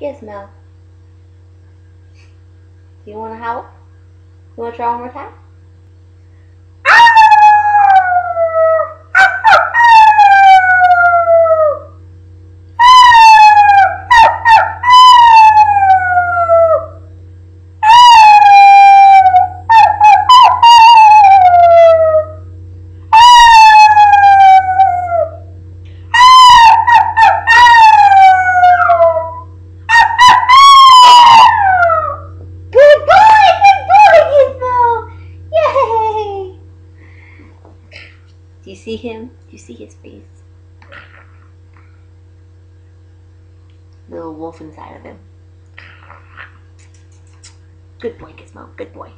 Gizmo. Do you want to howl? You want to try one more time? Do you see him? Do you see his face? Little wolf inside of him. Good boy, Gizmo. Good boy.